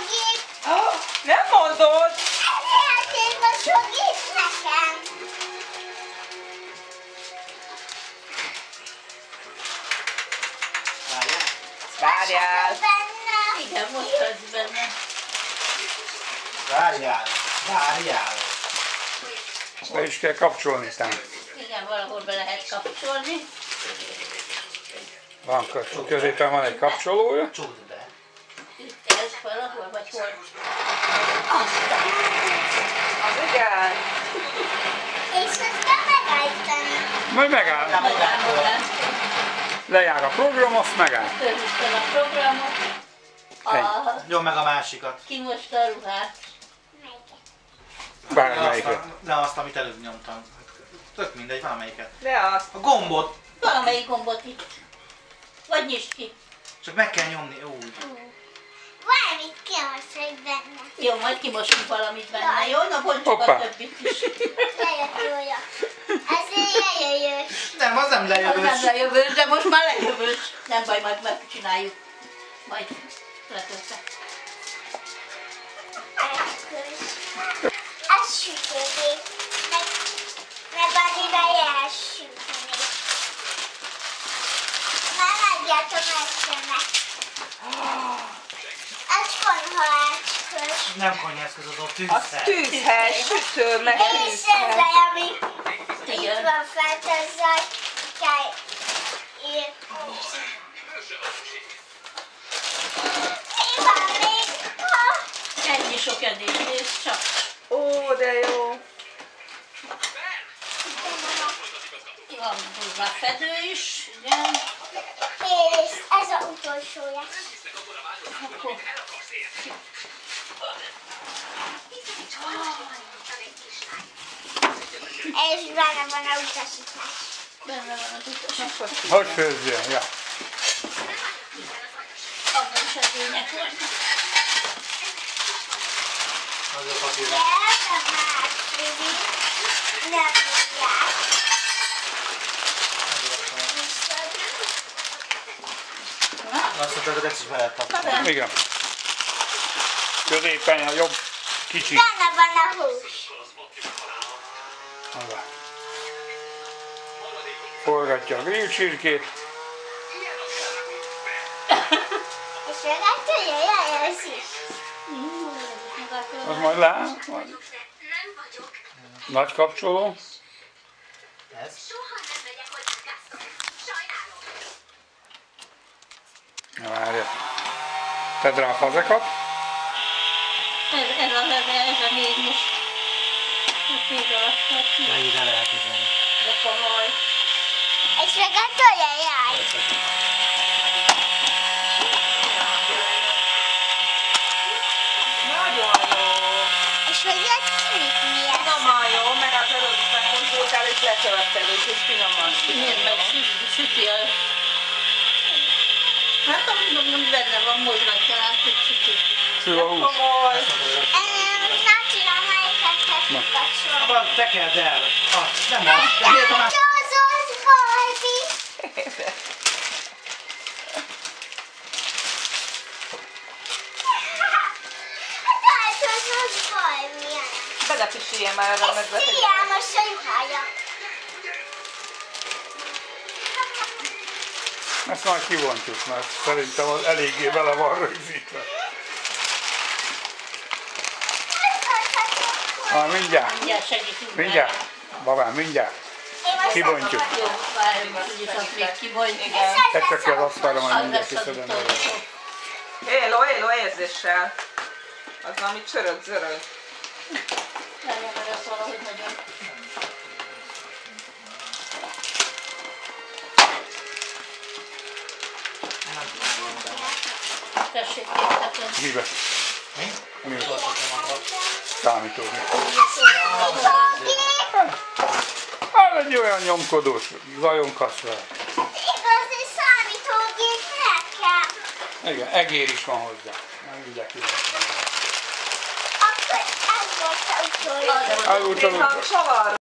sogít. Oh, nem mondod? Eljátékba sogít nekem. Várjál. Várjál. Igen, most az benne. Várjál, várjál. Ezt be is kell kapcsolni, tán. Igen, valahol be lehet kapcsolni. Van, középen van egy kapcsolója. Csóda. Itt ez valahol, vagy hol? Az igen. És ezt kell megállítani. Majd megáll. Lejár a program, azt megáll. Fölhúztam a programot. A, Nyom meg a másikat. kimosta a ruhát. Bármelyiket. de azt, amit előbb nyomtam. Tök mindegy, valamelyiket. De azt. A gombot, Valamelyik gombot itt. Vagy nyisd ki. csak meg kell nyomni úgy. Jó, majd kimosunk valamit benne. Jó, na bontsuk Hoppá. a többit is. Ez lejöjjön. Nem, az nem Az nem lejövős. lejövős, de most már lejövős. Nem baj, majd megcsináljuk. Majd letöltek. Ez sütőgép. Meg, meg annyivel elsütni. Már megjátom eszembe. Ez konyhaácskös. Nem konyhászkoz, az a Az tűzszer. tűzhely, sütő, meg És ez a, ami itt van fent, kell van még? Ha, Ennyi sok edény, és csak. Ó, de jó. Van hozzá fedő is, igen. És ez a utolsója. És benne van a utasítás. benne van az utas. Hogy főzzél? Ja. Abban is. Az a papír. De ez a második nem Azt hogy ezt is be lehet kapcsolni. Igen. Középen a jobb kicsi. benne van a hús. Hozzá. Forgatja a grill csirkét. És megállítja, jaj, ez is. Az majd le. Nagy kapcsoló. Ez? Na várja. Tedd rá a fazekat. Ez, ez a leve, ez a négy most. Ez még alatt, De ide lehet üzenni. de komoly. És megállítja, jaj. Nagyon jó. És hogy jött kinyitni ezt. Finoman jó, mert az előbb megmondtál és letölted, úgyhogy finoman. Miért meg sü- süti a... Hát ami benne van, mozgatja át, hogy süti. Szül a hús. Komoly. Nácsi, amelyiket kapcsolom. Abban tekerd el. Ah, nem az. De miért a más? Hát az az Barbie. Belepisülje már erre meg Figyelmes a juhája. Ezt majd kivontjuk, mert szerintem az eléggé vele van rögzítve. Már mindjárt. Mindjárt segítünk. Mindjárt. Babám, mindjárt. Kibontjuk. Jó, várjunk, itt még kibontjuk. Te csak az asztalra, majd Az mindjárt kiszedem. Éló, éló érzéssel. Az valami csörög, zörög. Várjál, mert az valahogy nagyon... Kérhetem. Mibe? Mi? Mibe? Számítógép. Hát egy olyan nyomkodós, zajongkasz vele. Igazi számítógép nekem. Igen, egér is van hozzá. Nem mindjárt kivetem. Akkor ez volt a utolsó. Az volt Az utolsó.